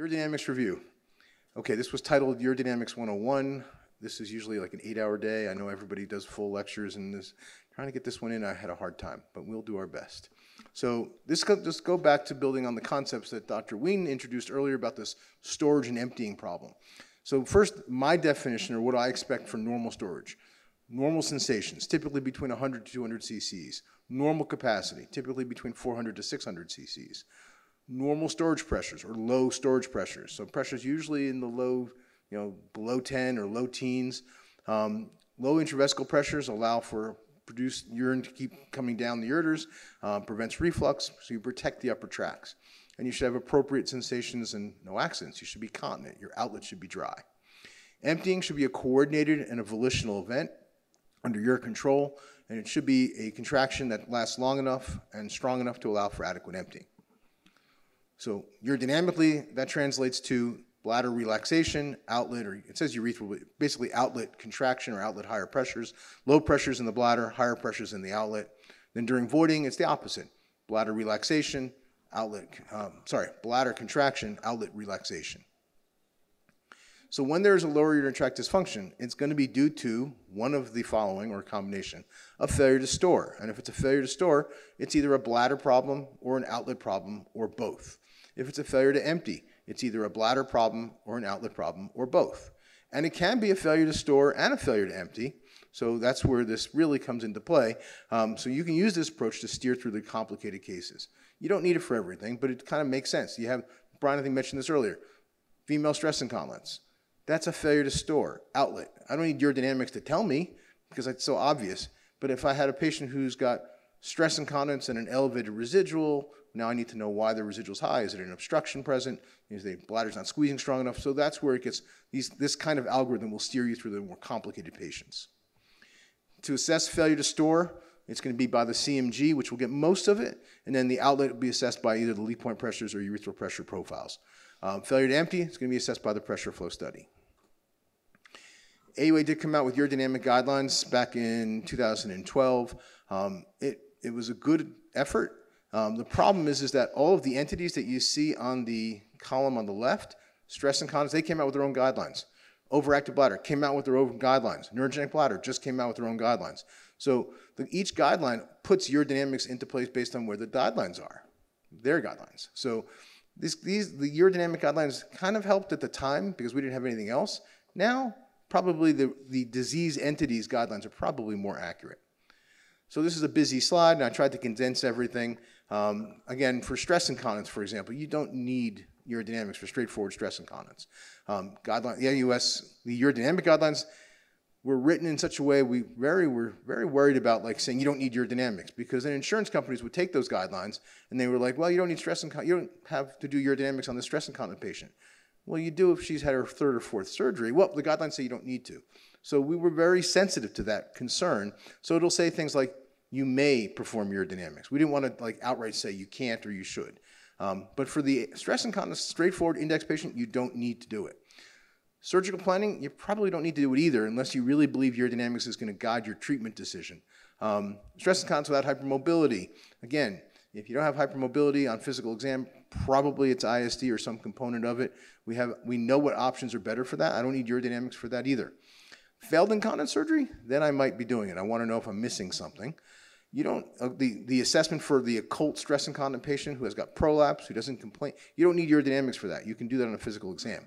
Urodynamics review. Okay, this was titled Urodynamics 101. This is usually like an eight-hour day. I know everybody does full lectures, and this, trying to get this one in, I had a hard time, but we'll do our best. So this go, just go back to building on the concepts that Dr. Wein introduced earlier about this storage and emptying problem. So first, my definition, or what I expect for normal storage. Normal sensations, typically between 100 to 200 cc's. Normal capacity, typically between 400 to 600 cc's normal storage pressures or low storage pressures. So pressures usually in the low, you know, below 10 or low teens. Um, low intravesical pressures allow for produced urine to keep coming down the ureters, uh, prevents reflux, so you protect the upper tracts. And you should have appropriate sensations and no accidents. You should be continent. Your outlet should be dry. Emptying should be a coordinated and a volitional event under your control, and it should be a contraction that lasts long enough and strong enough to allow for adequate emptying. So urodynamically, that translates to bladder relaxation, outlet, or it says urethral, basically outlet contraction or outlet higher pressures, low pressures in the bladder, higher pressures in the outlet. Then during voiding, it's the opposite. Bladder relaxation, outlet, um, sorry, bladder contraction, outlet relaxation. So when there's a lower urinary tract dysfunction, it's going to be due to one of the following, or a combination, of failure to store. And if it's a failure to store, it's either a bladder problem or an outlet problem or both. If it's a failure to empty, it's either a bladder problem or an outlet problem or both. And it can be a failure to store and a failure to empty. So that's where this really comes into play. Um, so you can use this approach to steer through the complicated cases. You don't need it for everything, but it kind of makes sense. You have, Brian, I think mentioned this earlier, female stress incontinence. That's a failure to store, outlet. I don't need urodynamics to tell me because it's so obvious. But if I had a patient who's got stress incontinence and an elevated residual, now I need to know why the residual is high. Is it an obstruction present? Is the bladder's not squeezing strong enough? So that's where it gets, these, this kind of algorithm will steer you through the more complicated patients. To assess failure to store, it's going to be by the CMG, which will get most of it, and then the outlet will be assessed by either the leak point pressures or urethral pressure profiles. Um, failure to empty, it's going to be assessed by the pressure flow study. AUA did come out with urodynamic guidelines back in 2012. Um, it, it was a good effort. Um, the problem is, is that all of the entities that you see on the column on the left, stress and incontinence, they came out with their own guidelines. Overactive bladder came out with their own guidelines. Neurogenic bladder just came out with their own guidelines. So the, each guideline puts urodynamics into place based on where the guidelines are, their guidelines. So these, these, the urodynamic guidelines kind of helped at the time because we didn't have anything else. Now, probably the, the disease entities guidelines are probably more accurate. So this is a busy slide, and I tried to condense everything. Um, again, for stress incontinence, for example, you don't need urodynamics for straightforward stress incontinence. Um, guideline, the NUS, the urodynamic guidelines were written in such a way we very were very worried about like saying you don't need urodynamics because then insurance companies would take those guidelines and they were like, well, you don't need stress incontinence, you don't have to do urodynamics on the stress incontinent patient. Well, you do if she's had her third or fourth surgery. Well, the guidelines say you don't need to. So we were very sensitive to that concern. So it'll say things like you may perform urodynamics. We didn't want to like outright say you can't or you should. Um, but for the stress incontinence straightforward index patient, you don't need to do it. Surgical planning, you probably don't need to do it either unless you really believe urodynamics is going to guide your treatment decision. Um, stress incontinence without hypermobility, again, if you don't have hypermobility on physical exam, probably it's ISD or some component of it. We, have, we know what options are better for that. I don't need urodynamics for that either. Failed incontinence surgery, then I might be doing it. I want to know if I'm missing something. You don't, uh, the, the assessment for the occult stress incontinent patient who has got prolapse, who doesn't complain, you don't need urodynamics for that. You can do that on a physical exam.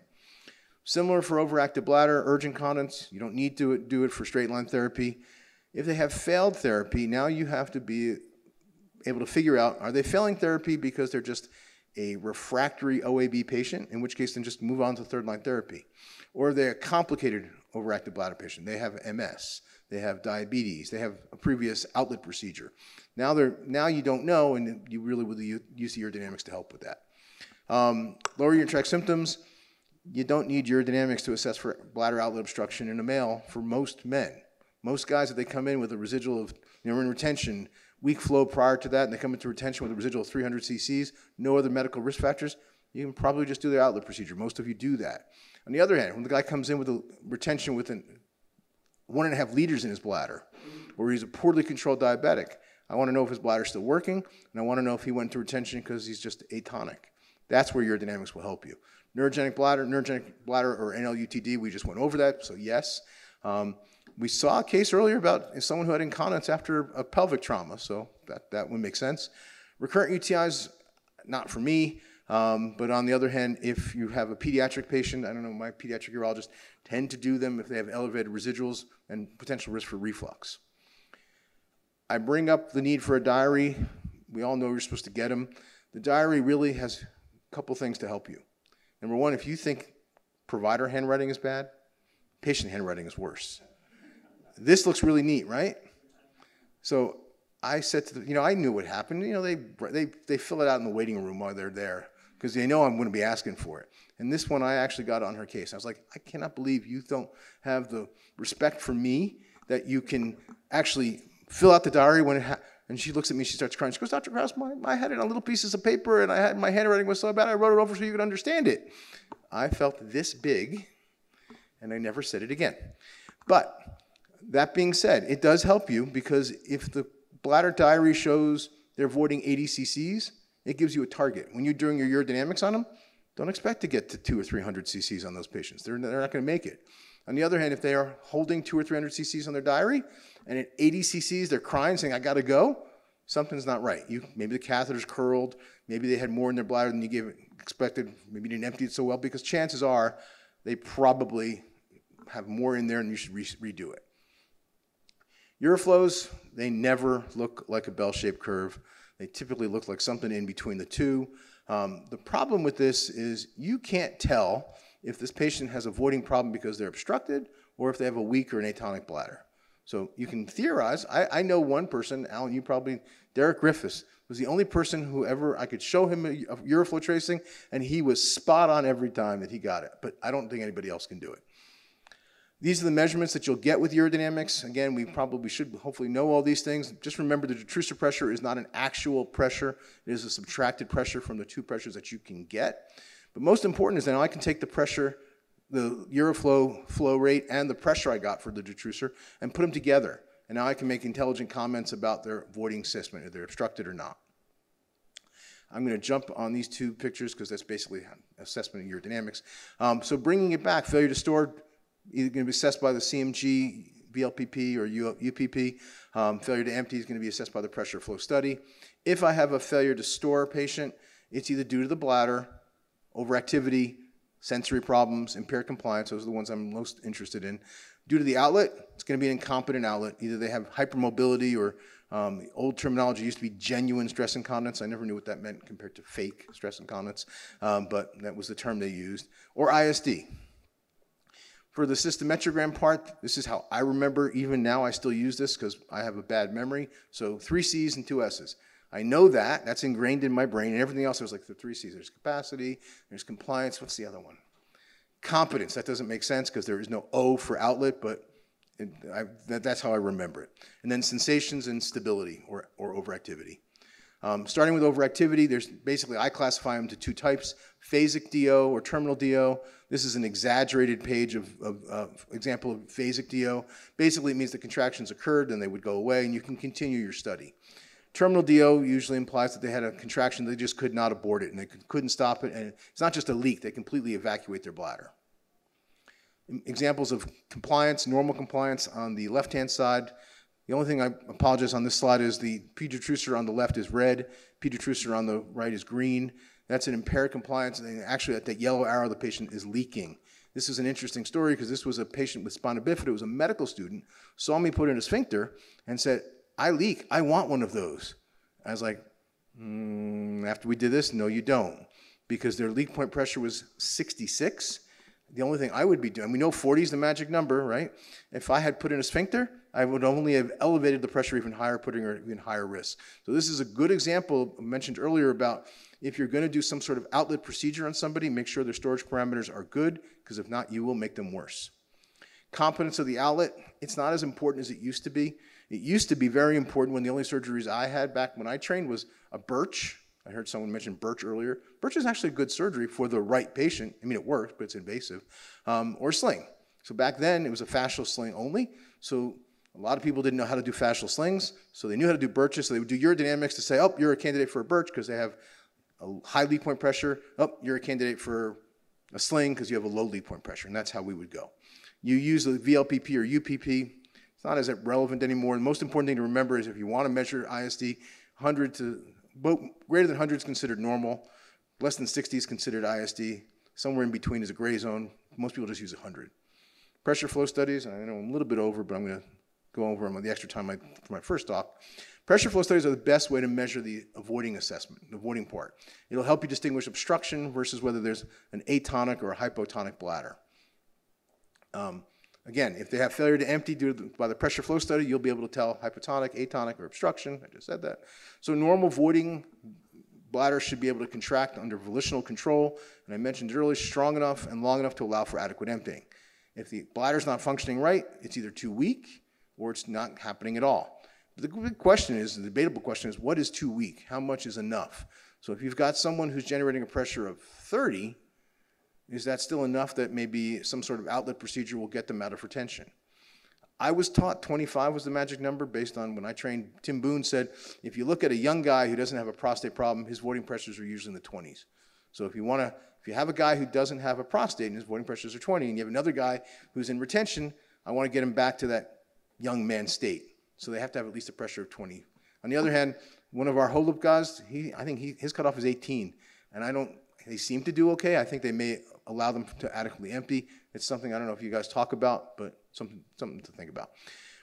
Similar for overactive bladder, urgent incontinence, you don't need to do it for straight line therapy. If they have failed therapy, now you have to be able to figure out are they failing therapy because they're just a refractory OAB patient, in which case then just move on to third line therapy. Or they're they a complicated overactive bladder patient? They have MS they have diabetes, they have a previous outlet procedure. Now, they're, now you don't know, and you really would use the urodynamics to help with that. Um, lower urinary tract symptoms, you don't need urodynamics to assess for bladder outlet obstruction in a male for most men. Most guys, if they come in with a residual of, in retention, weak flow prior to that, and they come into retention with a residual of 300 cc's, no other medical risk factors, you can probably just do the outlet procedure. Most of you do that. On the other hand, when the guy comes in with a retention with an and a half liters in his bladder, or he's a poorly controlled diabetic. I want to know if his bladder's still working, and I want to know if he went to retention because he's just atonic. That's where urodynamics will help you. Neurogenic bladder, neurogenic bladder or NLUTD, we just went over that, so yes. Um, we saw a case earlier about someone who had incontinence after a pelvic trauma, so that, that would make sense. Recurrent UTIs, not for me, um, but on the other hand, if you have a pediatric patient, I don't know, my pediatric urologist tend to do them if they have elevated residuals and potential risk for reflux. I bring up the need for a diary. We all know you're supposed to get them. The diary really has a couple things to help you. Number one, if you think provider handwriting is bad, patient handwriting is worse. This looks really neat, right? So I said to the, you know, I knew what happened. You know, they, they, they fill it out in the waiting room while they're there because they know I'm going to be asking for it. And this one, I actually got on her case. I was like, I cannot believe you don't have the respect for me that you can actually fill out the diary when it and she looks at me, she starts crying. She goes, Dr. Kraus, my, I had it on little pieces of paper and I had my handwriting was so bad I wrote it over so you could understand it. I felt this big and I never said it again. But that being said, it does help you because if the bladder diary shows they're avoiding 80 cc's, it gives you a target. When you're doing your urodynamics on them, don't expect to get to two or 300 cc's on those patients. They're, they're not going to make it. On the other hand, if they are holding two or 300 cc's on their diary, and at 80 cc's they're crying, saying, I got to go, something's not right. You, maybe the catheter's curled, maybe they had more in their bladder than you gave, expected, maybe you didn't empty it so well, because chances are they probably have more in there and you should re- redo it. Uroflows, they never look like a bell-shaped curve. They typically look like something in between the two. Um, the problem with this is you can't tell if this patient has a voiding problem because they're obstructed or if they have a weak or an atonic bladder. So you can theorize. I, I know one person, Alan, you probably, Derek Griffiths, was the only person who ever, I could show him a, a uroflow tracing, and he was spot on every time that he got it. But I don't think anybody else can do it. These are the measurements that you'll get with urodynamics. Again, we probably should hopefully know all these things. Just remember the detrusor pressure is not an actual pressure. It is a subtracted pressure from the two pressures that you can get. But most important is that I can take the pressure, the uroflow flow rate, and the pressure I got for the detrusor and put them together. And now I can make intelligent comments about their voiding system, if they're obstructed or not. I'm going to jump on these two pictures because that's basically assessment of urodynamics. Um, so bringing it back, failure to store either going to be assessed by the CMG, VLPP, or UPP. Um, failure to empty is going to be assessed by the pressure flow study. If I have a failure to store a patient, it's either due to the bladder, overactivity, sensory problems, impaired compliance. Those are the ones I'm most interested in. Due to the outlet, it's going to be an incompetent outlet. Either they have hypermobility or um, the old terminology used to be genuine stress incontinence. I never knew what that meant compared to fake stress incontinence, um, but that was the term they used. Or ISD, for the cystometrogram part, this is how I remember. Even now, I still use this because I have a bad memory. So three C's and two S's. I know that. That's ingrained in my brain. And everything else, was like the three C's. There's capacity, there's compliance. What's the other one? Competence. That doesn't make sense because there is no O for outlet, but it, I, that, that's how I remember it. And then sensations and stability or, or overactivity. Um, starting with overactivity, there's basically, I classify them to two types, phasic DO or terminal DO. This is an exaggerated page of, of, of example of phasic DO. Basically, it means the contractions occurred, then they would go away, and you can continue your study. Terminal DO usually implies that they had a contraction, they just could not abort it, and they couldn't stop it, and it's not just a leak, they completely evacuate their bladder. Examples of compliance, normal compliance on the left-hand side, the only thing I apologize on this slide is the P detrusor on the left is red, P detrusor on the right is green. That's an impaired compliance, and actually at that yellow arrow, the patient is leaking. This is an interesting story because this was a patient with spina bifida, it was a medical student, saw me put in a sphincter and said, I leak, I want one of those. I was like, mm, after we did this, no, you don't. Because their leak point pressure was 66. The only thing I would be doing, we know 40 is the magic number, right? If I had put in a sphincter, I would only have elevated the pressure even higher, putting her even higher risk. So this is a good example mentioned earlier about if you're going to do some sort of outlet procedure on somebody, make sure their storage parameters are good, because if not, you will make them worse. Competence of the outlet, it's not as important as it used to be. It used to be very important when the only surgeries I had back when I trained was a Burch. I heard someone mention Burch earlier. Burch is actually a good surgery for the right patient. I mean, it works, but it's invasive. Um, or sling. So back then, it was a fascial sling only. So a lot of people didn't know how to do fascial slings, so they knew how to do Burches. So they would do urodynamics to say, oh, you're a candidate for a Burch because they have a high leak point pressure. Oh, you're a candidate for a sling because you have a low leak point pressure, and that's how we would go. You use the VLPP or UPP. It's not as relevant anymore. The most important thing to remember is if you want to measure ISD, 100 to but greater than 100 is considered normal. Less than 60 is considered ISD. Somewhere in between is a gray zone. Most people just use 100. Pressure flow studies, I know I'm a little bit over, but I'm going to go over them on the extra time I, for my first talk. Pressure flow studies are the best way to measure the avoiding assessment, the avoiding part. It'll help you distinguish obstruction versus whether there's an atonic or a hypotonic bladder. Um, again, if they have failure to empty due to the, by the pressure flow study, you'll be able to tell hypotonic, atonic, or obstruction. I just said that. So normal voiding bladder should be able to contract under volitional control, and I mentioned earlier, strong enough and long enough to allow for adequate emptying. If the bladder's not functioning right, it's either too weak or it's not happening at all. The big question is, the debatable question is, what is too weak? How much is enough? So if you've got someone who's generating a pressure of 30, is that still enough that maybe some sort of outlet procedure will get them out of retention? I was taught 25 was the magic number based on when I trained. Tim Boone said if you look at a young guy who doesn't have a prostate problem, his voiding pressures are usually in the 20s. So if you want to, if you have a guy who doesn't have a prostate and his voiding pressures are 20, and you have another guy who's in retention, I want to get him back to that young man state. So they have to have at least a pressure of 20. On the other hand, one of our Holub guys, he, I think he, his cutoff is 18, and I don't. They seem to do okay. I think they may allow them to adequately empty. It's something I don't know if you guys talk about, but something something to think about.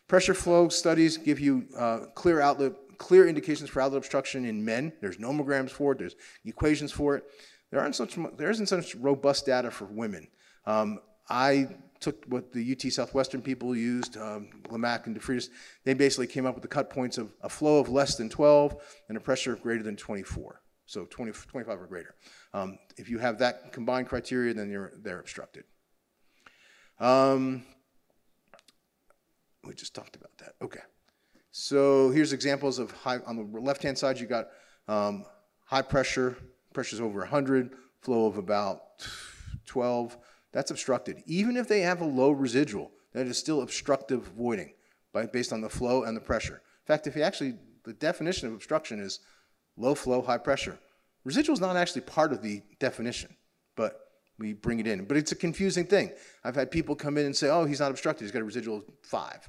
Pressure flow studies give you uh, clear outlet, clear indications for outlet obstruction in men. There's nomograms for it. There's equations for it. There aren't such there isn't such robust data for women. Um, I took what the UT Southwestern people used, um, Lemack and DeFreitas. They basically came up with the cut points of a flow of less than 12 and a pressure of greater than 24. So 20, 25 or greater. Um, if you have that combined criteria, then you're, they're obstructed. Um, we just talked about that. Okay. So here's examples of high, on the left-hand side, you got um, high pressure, pressure's over 100, flow of about 12, that's obstructed. Even if they have a low residual, that is still obstructive voiding by, based on the flow and the pressure. In fact, if you actually, the definition of obstruction is low flow, high pressure. Residual is not actually part of the definition, but we bring it in. But it's a confusing thing. I've had people come in and say, oh, he's not obstructed, he's got a residual of five.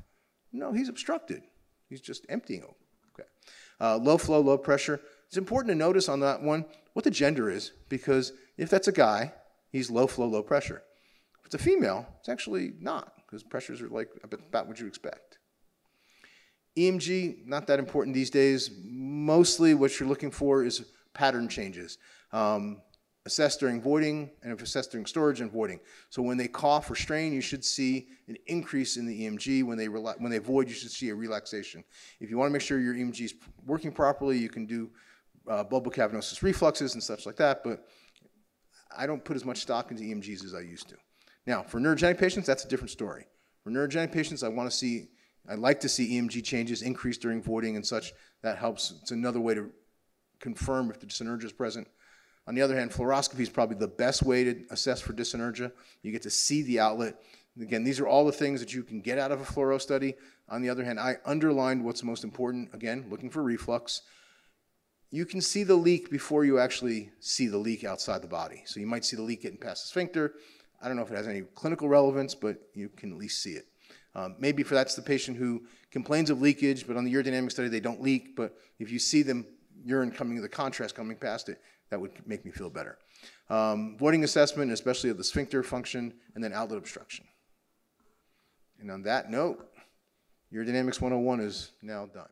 No, he's obstructed. He's just emptying. Okay. Uh, low flow, low pressure. It's important to notice on that one what the gender is, because if that's a guy, he's low flow, low pressure it's a female, it's actually not, because pressures are like about what you expect. EMG, not that important these days. Mostly what you're looking for is pattern changes. Um, assessed during voiding and assessed during storage and voiding. So when they cough or strain, you should see an increase in the EMG. When they, when they void, you should see a relaxation. If you want to make sure your EMG is working properly, you can do uh, bulbocavernosus reflexes and such like that, but I don't put as much stock into EMGs as I used to. Now, for neurogenic patients, that's a different story. For neurogenic patients, I want to see, I like to see EMG changes increase during voiding and such. That helps. It's another way to confirm if the dyssynergia is present. On the other hand, fluoroscopy is probably the best way to assess for dyssynergia. You get to see the outlet. Again, these are all the things that you can get out of a fluoro study. On the other hand, I underlined what's most important. Again, looking for reflux. You can see the leak before you actually see the leak outside the body. So you might see the leak getting past the sphincter. I don't know if it has any clinical relevance, but you can at least see it. Um, maybe for that's the patient who complains of leakage, but on the urodynamic study they don't leak. But if you see them urine coming, the contrast coming past it, that would make me feel better. Um, voiding assessment, especially of the sphincter function, and then outlet obstruction. And on that note, urodynamics 101 is now done.